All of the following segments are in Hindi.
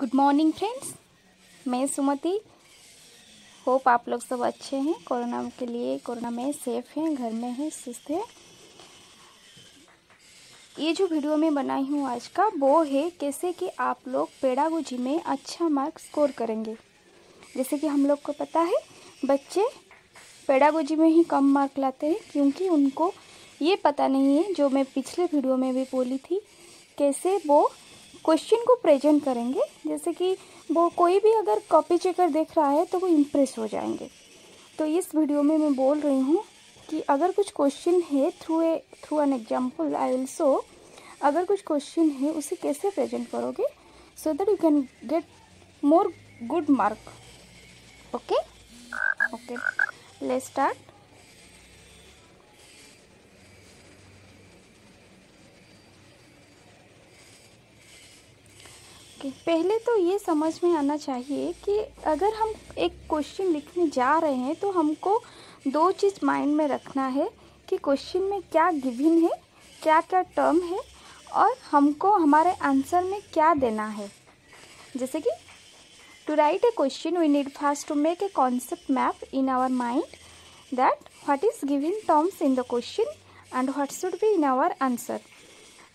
गुड मॉर्निंग फ्रेंड्स मैं सुमति। होप आप लोग सब अच्छे हैं। कोरोना के लिए, कोरोना में सेफ़ हैं, घर में हैं, सुस्त हैं। ये जो वीडियो मैं बनाई हूँ आज का, वो है कैसे कि आप लोग पेड़ागोजी में अच्छा मार्क स्कोर करेंगे। जैसे कि हम लोग को पता है, बच्चे पेड़ागोजी में ही कम मार्क लाते हैं, क्योंकि उनको ये पता नहीं है, जो मैं पिछले वीडियो में भी बोली थी, कैसे वो क्वेश्चन को प्रेजेंट करेंगे। जैसे कि वो कोई भी अगर कॉपी चेकर देख रहा है तो वो इम्प्रेस हो जाएँगे। तो इस वीडियो में मैं बोल रही हूँ कि अगर कुछ क्वेश्चन है through a through an example I will so अगर कुछ क्वेश्चन है, उसे कैसे प्रेजेंट करोगे? So that you can get more good mark okay okay let start okay okay. पहले तो ये समझ में आना चाहिए कि अगर हम एक क्वेश्चन लिखने जा रहे हैं तो हमको दो चीज़ माइंड में रखना है कि क्वेश्चन में क्या गिविन है क्या क्या टर्म है, और हमको हमारे आंसर में क्या देना है जैसे कि to write a question we need first to make a concept map in our mind that what is given terms in the question and what should be in our answer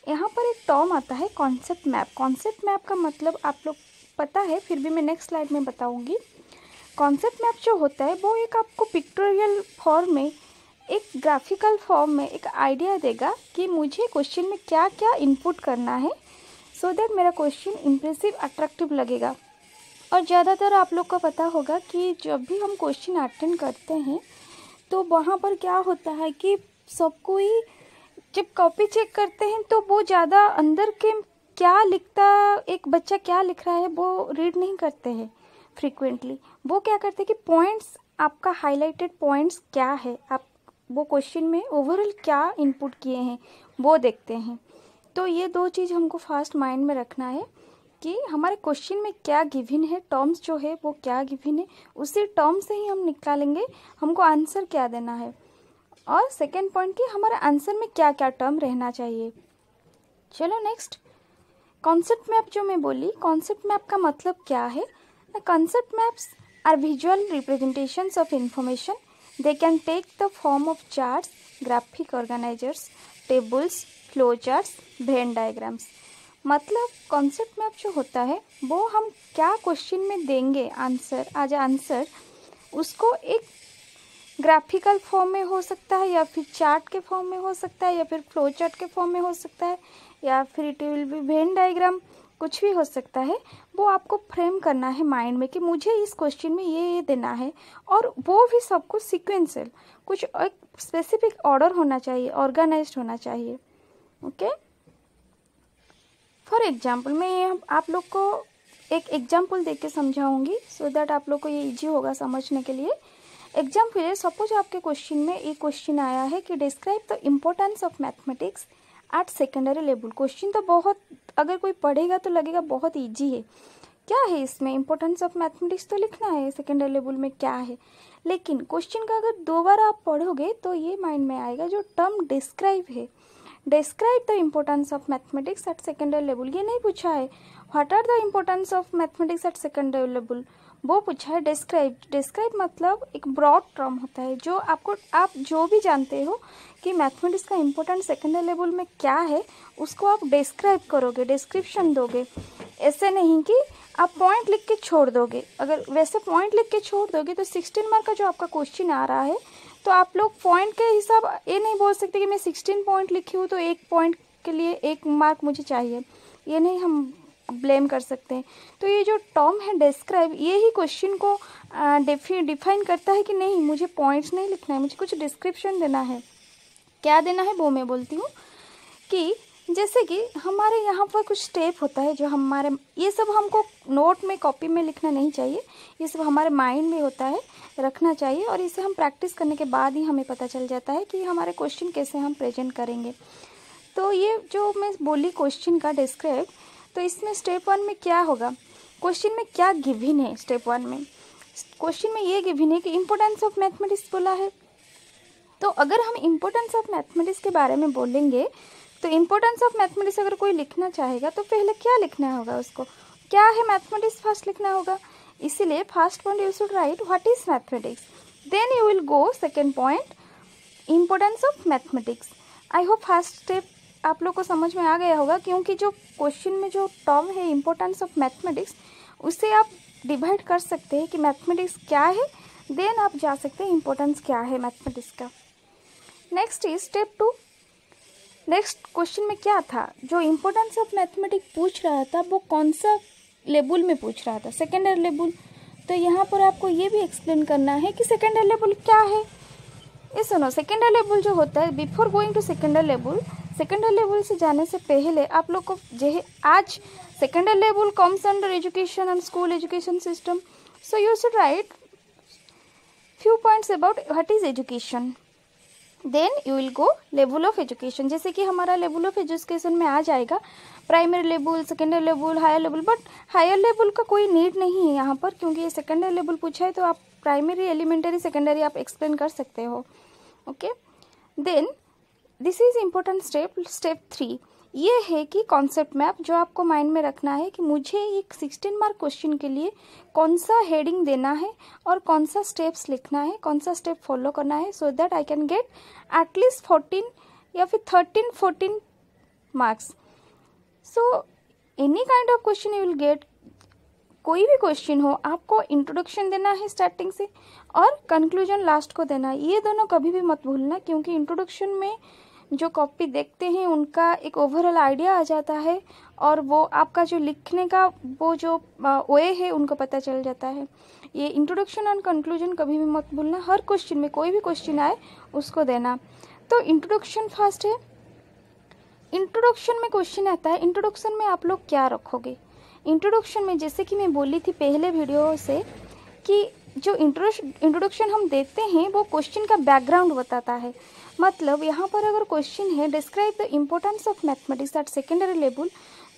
यहाँ पर एक टर्म आता है कॉन्सेप्ट मैप कॉन्सेप्ट मैप का मतलब आप लोग पता है, फिर भी मैं नेक्स्ट स्लाइड में बताऊँगी. कॉन्सेप्ट मैप जो होता है, वो एक आपको पिक्टोरियल फॉर्म में, एक ग्राफिकल फॉर्म में एक आइडिया देगा कि मुझे क्वेश्चन में क्या क्या इनपुट करना है सो so दैट मेरा क्वेश्चन इम्प्रेसिव अट्रैक्टिव लगेगा. और ज़्यादातर आप लोग को पता होगा कि जब भी हम क्वेश्चन अटेंड करते हैं तो वहाँ पर क्या होता है कि सबको ही जब कॉपी चेक करते हैं तो वो ज़्यादा अंदर के क्या लिखता, एक बच्चा क्या लिख रहा है, वो रीड नहीं करते हैं फ्रिक्वेंटली वो क्या करते हैं कि पॉइंट्स आपका हाईलाइटेड पॉइंट्स क्या है? आप, वो क्वेश्चन में ओवरऑल क्या इनपुट किए हैं, वो देखते हैं. तो ये दो चीज़ हमको फास्ट माइंड में रखना है कि हमारे क्वेश्चन में क्या गिविन है टर्म्स जो है, वो क्या गिविन है, उसी टर्म से ही हम निकालेंगे, हमको आंसर क्या देना है. और सेकेंड पॉइंट कि हमारे आंसर में क्या क्या टर्म रहना चाहिए। चलो नेक्स्ट कॉन्सेप्ट मैप जो मैं बोली कॉन्सेप्ट मैप का मतलब क्या है? Concept maps are visual representations of information they can take the form of charts graphic organizers tables flow charts Venn diagrams मतलब कॉन्सेप्ट मैप जो होता है, वो हम क्या क्वेश्चन में देंगे? आंसर आज आंसर उसको एक ग्राफिकल फॉर्म में हो सकता है, या फिर चार्ट के फॉर्म में हो सकता है, या फिर फ्लो चार्ट के फॉर्म में हो सकता है, या फिर it will be Venn diagram कुछ भी हो सकता है। वो आपको फ्रेम करना है माइंड में कि मुझे इस क्वेश्चन में ये ये देना है, और वो भी सब कुछ सिक्वेंशियल कुछ एक स्पेसिफिक ऑर्डर होना चाहिए ऑर्गेनाइज होना चाहिए ओके फॉर एग्ज़ाम्पल मैं आप लोग को एक एग्ज़ाम्पल देख के समझाऊँगी सो so दैट आप लोग को ये इजी होगा समझने के लिए। एग्ज़ाम्पल है सपोज़ आपके क्वेश्चन में एक क्वेश्चन आया है कि describe the importance of mathematics at secondary level question तो बहुत, अगर कोई पढ़ेगा तो लगेगा बहुत ईजी है। क्या है इसमें? इम्पोर्टेंस ऑफ़ मैथमेटिक्स तो लिखना है सेकेंडरी लेवल में क्या है? लेकिन क्वेश्चन का अगर दो बार आप पढ़ोगे तो ये माइंड में आएगा जो टर्म डिस्क्राइब है। Describe the importance of mathematics at secondary level ये नहीं पूछा है what are the importance of mathematics at secondary level वो पूछा है डिस्क्राइब डिस्क्राइब मतलब एक ब्रॉड टर्म होता है जो आपको आप जो भी जानते हो कि मैथमेटिक्स का इम्पोर्टेंट सेकेंडरी लेवल में क्या है उसको आप डिस्क्राइब करोगे डिस्क्रिप्शन दोगे। ऐसे नहीं कि आप पॉइंट लिख के छोड़ दोगे। अगर वैसे पॉइंट लिख के छोड़ दोगे तो सिक्सटीन मार्क का जो आपका क्वेश्चन आ रहा है तो आप लोग पॉइंट के हिसाब ये नहीं बोल सकते कि मैं सिक्सटीन पॉइंट लिखी हूँ तो एक पॉइंट के लिए एक मार्क मुझे चाहिए। ये नहीं हम ब्लेम कर सकते हैं। तो ये जो टर्म है डिस्क्राइब ये ही क्वेश्चन को डिफाइन करता है कि नहीं, मुझे पॉइंट्स नहीं लिखना है, मुझे कुछ डिस्क्रिप्शन देना है। क्या देना है वो मैं बोलती हूँ कि जैसे कि हमारे यहाँ पर कुछ स्टेप होता है जो हमारे, ये सब हमको नोट में कॉपी में लिखना नहीं चाहिए। ये सब हमारे माइंड में होता है, रखना चाहिए और इसे हम प्रैक्टिस करने के बाद ही हमें पता चल जाता है कि हमारे क्वेश्चन कैसे हम प्रेजेंट करेंगे। तो ये जो मैं बोली क्वेश्चन का डिस्क्राइब तो इसमें स्टेप वन में क्या होगा? क्वेश्चन में क्या गिविन है स्टेप वन में? क्वेश्चन में ये गिविन है कि इम्पोर्टेंस ऑफ़ मैथमेटिक्स बोला है। तो अगर हम इम्पोर्टेंस ऑफ़ मैथमेटिक्स के बारे में बोलेंगे तो इम्पोर्टेंस ऑफ़ मैथमेटिक्स अगर कोई लिखना चाहेगा तो पहले क्या लिखना होगा उसको? क्या है मैथमेटिक्स फ़र्स्ट लिखना होगा। इसीलिए first point you should write what is mathematics then you will go second point importance of mathematics I hope first step आप लोग को समझ में आ गया होगा, क्योंकि जो क्वेश्चन में जो टर्म है इम्पोर्टेंस ऑफ़ मैथमेटिक्स उसे आप डिवाइड कर सकते हैं कि मैथमेटिक्स क्या है देन आप जा सकते हैं इम्पोर्टेंस क्या है मैथमेटिक्स का। Next is step two next question में क्या था? जो इम्पोर्टेंस ऑफ़ मैथमेटिक्स पूछ रहा था, वो कौन सा लेवल में पूछ रहा था? सेकेंडरी लेवल तो यहाँ पर आपको ये भी एक्सप्लेन करना है कि सेकेंडरी लेवल क्या है। ये सुनो सेकेंडरी लेवल जो होता है before going to secondary level secondary level से जाने से पहले आप लोग को जो आज secondary level comes under education and school education system so you should write few points about what is education then you will go level of education जैसे कि हमारा लेवल ऑफ़ एजुकेशन में आ जाएगा primary level secondary level higher level but higher level का कोई नीड नहीं है यहाँ पर, क्योंकि ये सेकेंडरी लेवल पूछा है तो आप प्राइमरी एलिमेंटरी सेकेंडरी आप एक्सप्लेन कर सकते हो। Okay then this is important step step three ये है कि कॉन्सेप्ट मैप जो आपको माइंड में रखना है कि मुझे एक सिक्सटीन मार्क क्वेश्चन के लिए कौन सा हेडिंग देना है और कौन सा स्टेप्स लिखना है, कौन सा स्टेप फॉलो करना है so that I can get at least fourteen या फिर thirteen fourteen marks so any kind of question you will get कोई भी क्वेश्चन हो, आपको इंट्रोडक्शन देना है स्टार्टिंग से और कंक्लूजन लास्ट को देना है। ये दोनों कभी भी मत भूलना, क्योंकि इंट्रोडक्शन में जो कॉपी देखते हैं, उनका एक ओवरऑल आइडिया आ जाता है और वो आपका जो लिखने का वो जो वे है, उनको पता चल जाता है। ये इंट्रोडक्शन एंड कंक्लूजन कभी भी मत भूलना। हर क्वेश्चन में कोई भी क्वेश्चन आए, उसको देना। तो इंट्रोडक्शन फ़र्स्ट है। इंट्रोडक्शन में क्वेश्चन आता है। इंट्रोडक्शन में आप लोग क्या रखोगे? इंट्रोडक्शन में जैसे कि मैं बोली थी पहले वीडियो से कि जो इंट्रोडक्शन हम देते हैं, वो क्वेश्चन का बैकग्राउंड बताता है। मतलब यहाँ पर अगर क्वेश्चन है describe the importance of mathematics at secondary level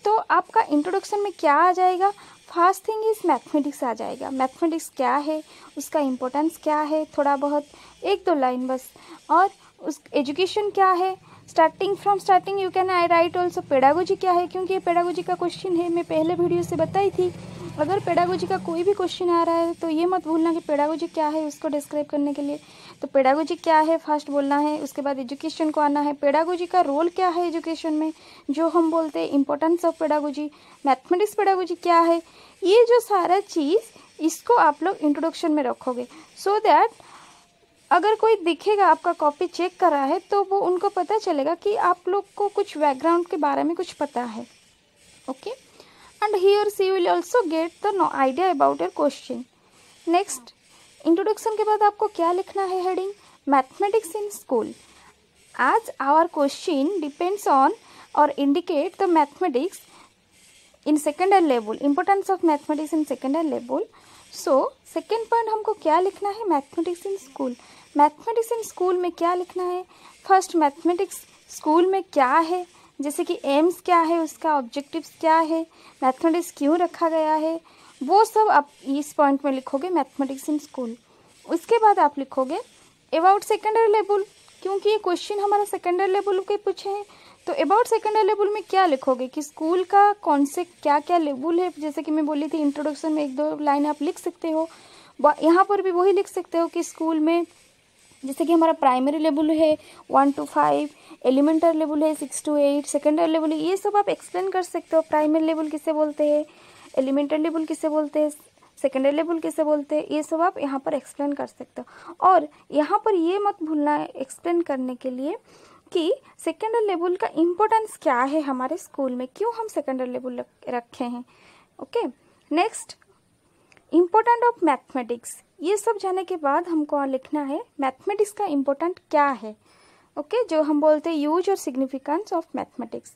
तो आपका इंट्रोडक्शन में क्या आ जाएगा? फ़र्स्ट थिंग इज़ मैथमेटिक्स आ जाएगा। मैथमेटिक्स क्या है? उसका इम्पोर्टेंस क्या है? थोड़ा बहुत, एक दो लाइन बस। और उस एजुकेशन क्या है? Starting from starting you can I write also pedagogy क्या है? क्योंकि ये पेडागोजी का क्वेश्चन है, मैं पहले वीडियो से बताई थी। अगर पेडागोजी का कोई भी क्वेश्चन आ रहा है तो ये मत भूलना कि पेडागोजी क्या है उसको डिस्क्राइब करने के लिए। तो पेडागोजी क्या है फ़र्स्ट बोलना है, उसके बाद एजुकेशन को आना है। पेडागोजी का रोल क्या है एजुकेशन में? जो हम बोलते हैं importance of pedagogy mathematics pedagogy क्या है? ये जो सारा चीज़, इसको आप लोग इंट्रोडक्शन में रखोगे। सो so दैट अगर कोई दिखेगा, आपका कॉपी चेक कर रहा है तो वो उनको पता चलेगा कि आप लोग को कुछ बैकग्राउंड के बारे में कुछ पता है। ओके एंड ही और see will also get the idea about your question next introduction के बाद आपको क्या लिखना है heading mathematics in school as our question depends on और indicate the mathematics in secondary level importance of mathematics in secondary level so second point हमको क्या लिखना है? Mathematics in school mathematics in school में क्या लिखना है? फ़र्स्ट मैथमेटिक्स स्कूल में क्या है? जैसे कि एम्स क्या है, उसका ऑब्जेक्टिव्स क्या है मैथमेटिक्स क्यों रखा गया है, वो सब आप इस पॉइंट में लिखोगे मैथमेटिक्स इन स्कूल उसके बाद आप लिखोगे अबाउट सेकेंडरी लेवल क्योंकि ये क्वेश्चन हमारा सेकेंडरी लेवल के पूछे हैं। तो अबाउट सेकेंडरी लेवल में क्या लिखोगे कि स्कूल का कौन से क्या क्या लेवल है? जैसे कि मैं बोली थी इंट्रोडक्शन में एक दो लाइन आप लिख सकते हो। यहाँ पर भी वही लिख सकते हो कि स्कूल में जैसे कि हमारा प्राइमरी लेवल है one to five elementary level है six to eight secondary level ये सब आप एक्सप्लेन कर सकते हो। प्राइमरी लेवल किसे बोलते हैं एलिमेंटरी लेवल किसे बोलते हैं सेकेंडरी लेवल किसे बोलते हैं, ये सब आप यहाँ पर एक्सप्लेन कर सकते हो। और यहाँ पर ये मत भूलना है एक्सप्लेन करने के लिए कि सेकेंडरी लेवल का इम्पोर्टेंस क्या है हमारे स्कूल में, क्यों हम सेकेंडरी लेवल रखे हैं okay next important of mathematics ये सब जाने के बाद हमको लिखना है मैथमेटिक्स का इम्पोर्टेंट क्या है? Okay okay? जो हम बोलते हैं यूज़ और सिग्निफिकेंस ऑफ़ मैथमेटिक्स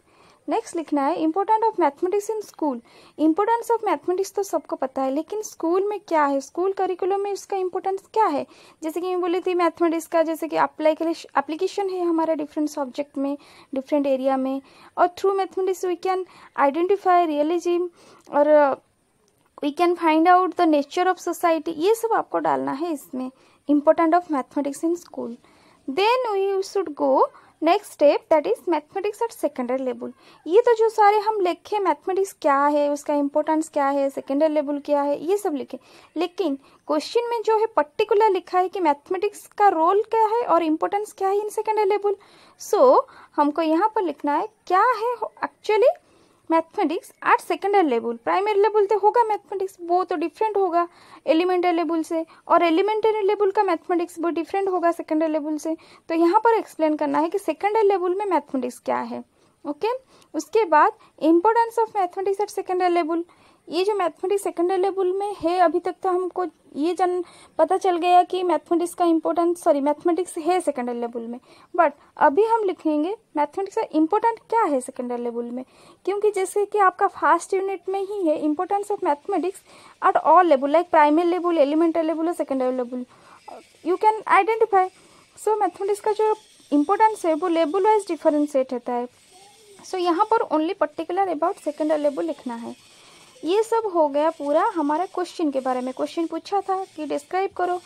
नेक्स्ट लिखना है important of mathematics in school importance of mathematics तो सबको पता है, लेकिन स्कूल में क्या है? स्कूल करिकुलम में इसका इंपॉर्टेंस क्या है? जैसे कि मैं बोली थी मैथमेटिक्स का, जैसे कि अप्लाई एप्लीकेशन है हमारे डिफरेंट सब्जेक्ट में डिफरेंट एरिया में. और through mathematics we can identify realism और we can find out the nature of society ये सब आपको डालना है इसमें. Important of mathematics in school then we should go next step that is mathematics at secondary level ये तो जो सारे हम लिखे मैथमेटिक्स क्या है, उसका इंपॉर्टेंस क्या है सेकेंडरी लेवल क्या है, ये सब लिखे. लेकिन क्वेश्चन में जो है पर्टिकुलर लिखा है कि मैथमेटिक्स का रोल क्या है और इम्पोर्टेंस क्या है इन सेकेंडरी लेवल सो हमको यहाँ पर लिखना है, क्या है actually mathematics at secondary level primary level तो होगा मैथमेटिक्स वो तो डिफरेंट होगा एलिमेंटरी लेवल से और एलिमेंटरी लेवल का मैथमेटिक्स वो डिफरेंट होगा सेकेंडरी लेवल से तो यहाँ पर एक्सप्लेन करना है कि सेकेंडरी लेवल में मैथमेटिक्स क्या है ओके okay? उसके बाद importance of mathematics at secondary level ये जो मैथमेटिक्स सेकेंडरी लेवल में है अभी तक तो हमको ये जन पता चल गया कि मैथमेटिक्स का इम्पोर्टेंस सॉरी मैथमेटिक्स है सेकेंडरी लेवल में। बट अभी हम लिखेंगे मैथमेटिक्स का इम्पोर्टेंट क्या है सेकेंडरी लेवल में? क्योंकि जैसे कि आपका फ़र्स्ट यूनिट में ही है importance of mathematics at all level like primary level elementary level और secondary level you can identify so mathematics का जो इम्पोर्टेंस है वो लेवल वाइज डिफरेंशिएट होता है। सो so, यहाँ पर only particular about secondary level लिखना है। ये सब हो गया पूरा हमारा क्वेश्चन के बारे में। क्वेश्चन पूछा था कि डिस्क्राइब करो।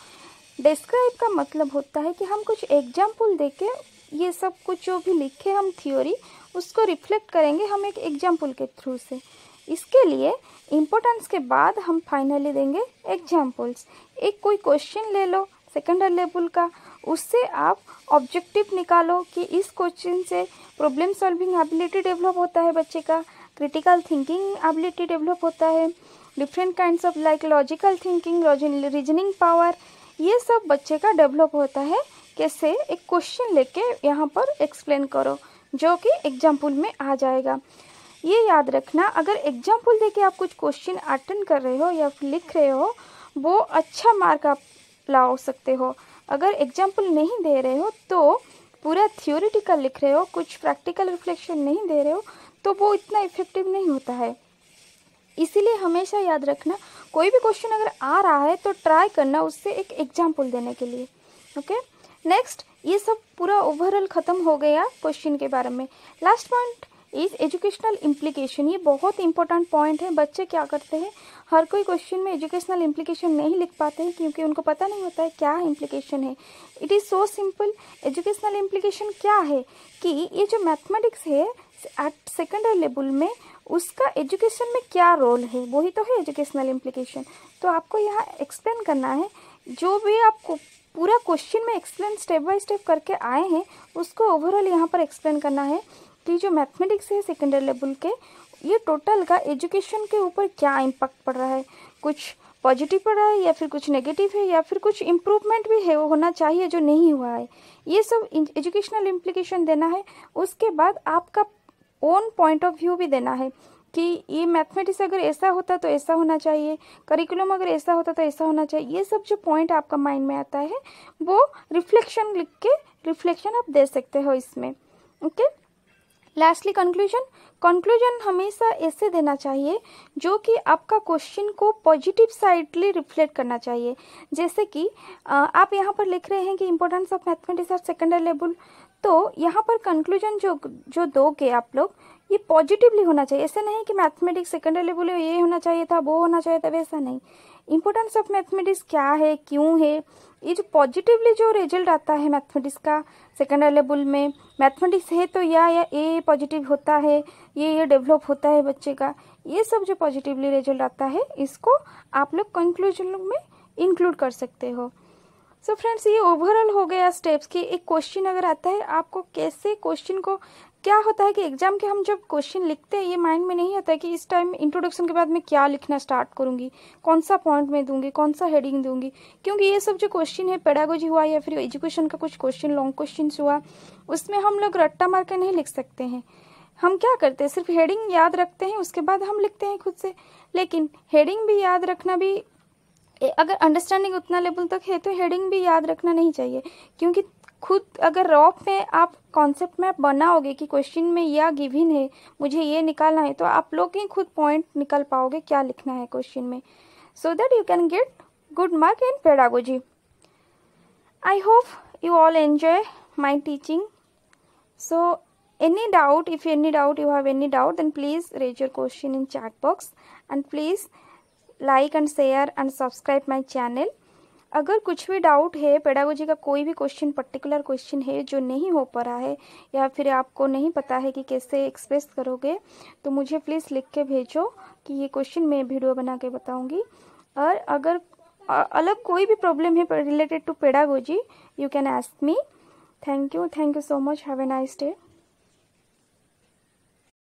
डिस्क्राइब का मतलब होता है कि हम कुछ एग्ज़ाम्पल दे के ये सब कुछ जो भी लिखे हम थ्योरी उसको रिफ्लेक्ट करेंगे हम एक एग्ज़ाम्पल के थ्रू से। इसके लिए इम्पोर्टेंस के बाद हम फाइनली देंगे एग्जाम्पल्स एक कोई क्वेश्चन ले लो सेकेंडरी लेवल का। उससे आप ऑब्जेक्टिव निकालो कि इस क्वेश्चन से प्रॉब्लम सॉल्विंग एबिलिटी डेवलप होता है बच्चे का। क्रिटिकल थिंकिंग एबिलिटी डेवलप होता है different kinds of like logical thinking reasoning power ये सब बच्चे का डेवलप होता है, कैसे? एक क्वेश्चन लेके यहाँ पर एक्सप्लेन करो, जो कि एग्ज़ाम्पल में आ जाएगा। ये याद रखना, अगर एग्ज़ाम्पल देके आप कुछ क्वेश्चन अटेंड कर रहे हो या लिख रहे हो, वो अच्छा मार्क आप ला सकते हो। अगर एग्ज़ाम्पल नहीं दे रहे हो तो पूरा थियोरिटिकल लिख रहे हो, कुछ प्रैक्टिकल रिफ्लेक्शन नहीं दे रहे हो तो वो इतना इफ़ेक्टिव नहीं होता है। इसीलिए हमेशा याद रखना, कोई भी क्वेश्चन अगर आ रहा है तो ट्राई करना उससे एक एग्ज़ाम्पल देने के लिए ओके नेक्स्ट ये सब पूरा ओवरऑल ख़त्म हो गया क्वेश्चन के बारे में। Last point is educational implication ये बहुत इंपॉर्टेंट पॉइंट है। बच्चे क्या करते हैं? हर कोई क्वेश्चन में एजुकेशनल इम्प्लीकेशन नहीं लिख पाते हैं, क्योंकि उनको पता नहीं होता है क्या इम्प्लीकेशन है। It is so simple educational implication क्या है? कि ये जो मैथमेटिक्स है एट सेकेंडरी लेवल में, उसका एजुकेशन में क्या रोल है? वही तो है एजुकेशनल इम्प्लीकेशन तो आपको यहाँ एक्सप्लेन करना है। जो भी आपको पूरा क्वेश्चन में एक्सप्लेन स्टेप बाय स्टेप करके आए हैं, उसको ओवरऑल यहाँ पर एक्सप्लेन करना है। कि जो मैथमेटिक्स है सेकेंडरी लेवल के, ये टोटल का एजुकेशन के ऊपर क्या इम्पैक्ट पड़ रहा है? कुछ पॉजिटिव पड़ रहा है या फिर कुछ नेगेटिव है या फिर कुछ इम्प्रूवमेंट भी है, वो होना चाहिए जो नहीं हुआ है? ये सब एजुकेशनल इम्प्लीकेशन देना है। उसके बाद आपका ओन पॉइंट ऑफ़ व्यू भी देना है कि ये मैथमेटिक्स अगर ऐसा होता तो ऐसा होना चाहिए करिकुलम अगर ऐसा होता तो ऐसा होना चाहिए। ये सब जो पॉइंट आपका माइंड में आता है, वो रिफ्लेक्शन लिख के रिफ्लेक्शन आप दे सकते हो इसमें ओके लास्टली कंक्लूजन कंक्लूजन हमेशा ऐसे देना चाहिए जो कि आपका क्वेश्चन को पॉजिटिव साइडली रिफ्लेक्ट करना चाहिए। जैसे कि आप यहाँ पर लिख रहे हैं कि importance of mathematics are secondary level तो यहाँ पर कंक्लूजन जो जो दोगे आप लोग, ये पॉजिटिवली होना चाहिए। ऐसे नहीं कि मैथमेटिक्स सेकेंडरी लेवल ये होना चाहिए था, वो होना चाहिए था, वैसा नहीं। इम्पोर्टेंस ऑफ़ मैथमेटिक्स क्या है, क्यों है? ये जो पॉजिटिवली जो रिज़ल्ट आता है मैथमेटिक्स का सेकेंडरी लेवल में। मैथमेटिक्स है तो या या ए पॉजिटिव होता है, ये ये डेवलप होता है बच्चे का। ये सब जो पॉजिटिवली रिज़ल्ट आता है, इसको आप लोग कंक्लूजन में इंक्लूड कर सकते हो। सो so फ्रेंड्स ये ओवरऑल हो गया स्टेप्स की। एक क्वेश्चन अगर आता है, आपको कैसे क्वेश्चन को क्या होता है कि एग्ज़ाम के हम जब क्वेश्चन लिखते हैं, ये माइंड में नहीं आता है कि इस टाइम इंट्रोडक्शन के बाद मैं क्या लिखना स्टार्ट करूँगी? कौन सा पॉइंट में दूँगी? कौन सा हेडिंग दूँगी? क्योंकि ये सब जो क्वेश्चन है पेडागोजी हुआ या फिर एजुकेशन का कुछ क्वेश्चन लॉन्ग क्वेश्चन हुआ, उसमें हम लोग रट्टा मार के नहीं लिख सकते हैं। हम क्या करते हैं? सिर्फ़ हेडिंग याद रखते हैं, उसके बाद हम लिखते हैं खुद से। लेकिन हेडिंग भी याद रखना भी अगर अंडरस्टैंडिंग उतना लेवल तक है तो हेडिंग भी याद रखना नहीं चाहिए। क्योंकि खुद अगर रॉप में आप कॉन्सेप्ट मैप बनाओगे कि क्वेश्चन में या गिविन है, मुझे ये निकालना है तो आप लोग ही खुद पॉइंट निकल पाओगे क्या लिखना है क्वेश्चन में। So that you can get good mark in pedagogy I hope you all enjoy my teaching so any doubt if any doubt you have any doubt then please raise your question in chat box and please like and share and subscribe my channel. अगर कुछ भी डाउट है पेडागोजी का कोई भी क्वेश्चन पर्टिकुलर क्वेश्चन है जो नहीं हो पा रहा है, या फिर आपको नहीं पता है कि कैसे एक्सप्रेस करोगे तो मुझे प्लीज़ लिख के भेजो कि ये क्वेश्चन मैं वीडियो बना के बताऊँगी। और अगर अलग कोई भी प्रॉब्लम है related to pedagogy you can ask me thank you thank you so much have a nice day